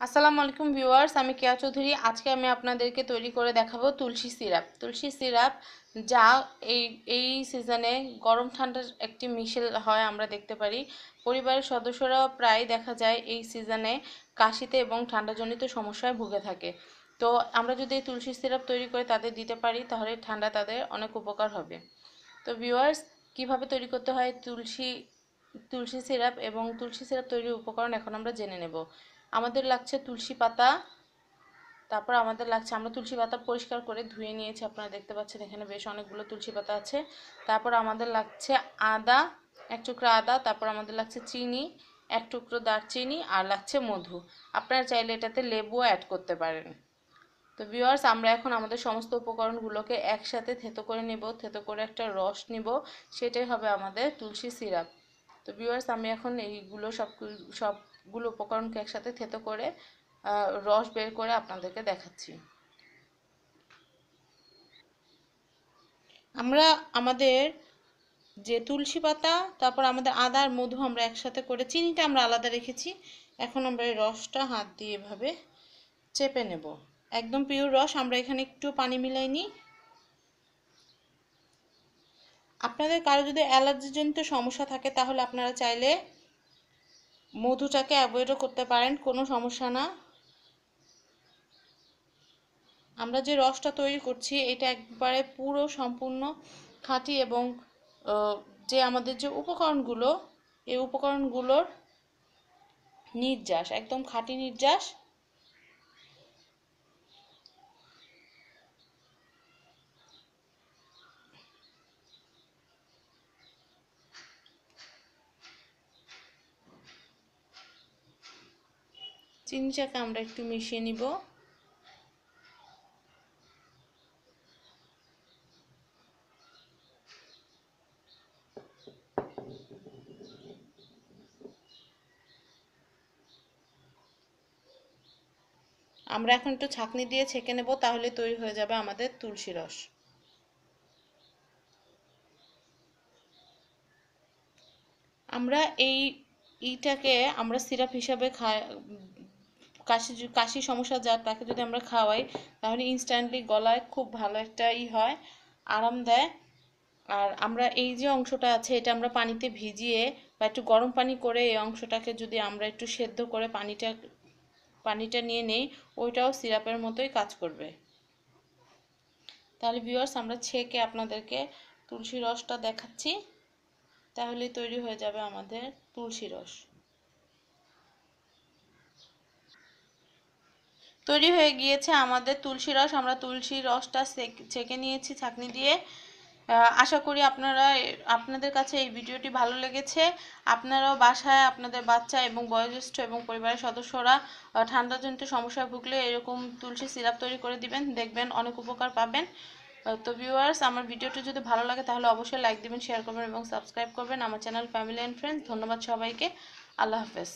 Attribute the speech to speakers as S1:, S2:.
S1: আসসালামু আলাইকুম ভিউয়ার্স, আমি কেয়া চৌধুরী। আজকে আমি আপনাদেরকে তৈরি করে দেখাবো তুলসী সিরাপ। তুলসী সিরাপ যা এই এই সিজনে গরম ঠান্ডার একটি মিশেল হয় আমরা দেখতে পারি। পরিবারের সদস্যরাও প্রায় দেখা যায় এই সিজনে কাশিতে এবং ঠান্ডাজনিত সমস্যায় ভুগে থাকে। তো আমরা যদি এই তুলসী সিরাপ তৈরি করে তাদের দিতে পারি, তাহলে ঠান্ডা তাদের অনেক উপকার হবে। তো ভিউয়ার্স, কীভাবে তৈরি করতে হয় তুলসী তুলসী সিরাপ এবং তুলসী সিরাপ তৈরির উপকরণ এখন আমরা জেনে নেব। আমাদের লাগছে তুলসী পাতা, তারপর আমাদের লাগছে, আমরা তুলসী পাতা পরিষ্কার করে ধুয়ে নিয়েছি, আপনারা দেখতে পাচ্ছেন এখানে বেশ অনেকগুলো তুলসী পাতা আছে। তারপর আমাদের লাগছে আদা, এক টুকরো আদা, তারপর আমাদের লাগছে চিনি, এক টুকরো দারচিনি আর লাগছে মধু। আপনারা চাইলে এটাতে লেবুও অ্যাড করতে পারেন। তো ভিউয়ার্স আমরা এখন আমাদের সমস্ত উপকরণগুলোকে একসাথে থেতো করে নেব, থেতো করে একটা রস নিব, সেটাই হবে আমাদের তুলসী সিরাপ। তো ভিউয়ার্স আমি এখন এইগুলো সব সব সবগুলো উপকরণকে একসাথে থেতো করে রস বের করে আপনাদেরকে দেখাচ্ছি। আমরা আমাদের যে তুলসী পাতা, তারপর আমাদের আদা আর মধু আমরা একসাথে করে চিনিটা আমরা আলাদা রেখেছি। এখন আমরা এই রসটা হাত দিয়ে এভাবে চেপে নেব। একদম পিওর রস, আমরা এখানে একটু পানি মিলাই নিই। আপনাদের কারও যদি অ্যালার্জিজনিত সমস্যা থাকে, তাহলে আপনারা চাইলে মধুটাকে অ্যাভয়েডও করতে পারেন, কোনো সমস্যা না। আমরা যে রসটা তৈরি করছি, এটা একবারে পুরো সম্পূর্ণ খাঁটি এবং যে আমাদের যে উপকরণগুলো, এই উপকরণগুলোর নির্যাস, একদম খাঁটি নির্যাস চিনিটাকে আমরা একটু মিশিয়ে নিব। আমরা এখন একটু ছাঁকনি দিয়ে ছেঁকে নেব, তাহলে তৈরি হয়ে যাবে আমাদের তুলসী রস। আমরা এই ইটাকে আমরা সিরাপ হিসাবে খা কাশি কাশি সমস্যা যার তাকে যদি আমরা খাওয়াই, তাহলে ইনস্ট্যান্টলি গলায় খুব ভালো একটা ই হয়, আরাম দেয়। আর আমরা এই যে অংশটা আছে, এটা আমরা পানিতে ভিজিয়ে বা একটু গরম পানি করে এই অংশটাকে যদি আমরা একটু সেদ্ধ করে পানিটা পানিটা নিয়ে নেই, ওইটাও সিরাপের মতোই কাজ করবে। তাহলে ভিউয়ার্স আমরা ছেঁকে আপনাদেরকে তুলসী রসটা দেখাচ্ছি। তাহলে তৈরি হয়ে যাবে আমাদের তুলসী রস। তৈরি হয়ে গিয়েছে আমাদের তুলসী রস। আমরা তুলসী রসটা ছেঁকে নিয়েছি ছাঁকনি দিয়ে। আশা করি আপনারা আপনাদের কাছে এই ভিডিওটি ভালো লেগেছে। আপনারাও বাসায় আপনাদের বাচ্চা এবং বয়োজ্যেষ্ঠ এবং পরিবারের সদস্যরা ঠান্ডাজনিত সমস্যায় ভুগলে এরকম তুলসী সিরাপ তৈরি করে দিবেন, দেখবেন অনেক উপকার পাবেন। তো ভিউয়ার্স আমার ভিডিওটি যদি ভালো লাগে তাহলে অবশ্যই লাইক দেবেন শেয়ার করবেন এবং সাবস্ক্রাইব করবেন আমার চ্যানেল ফ্যামিলি অ্যান্ড ফ্রেন্ডস ধন্যবাদ সবাইকে। আল্লাহ হাফেজ।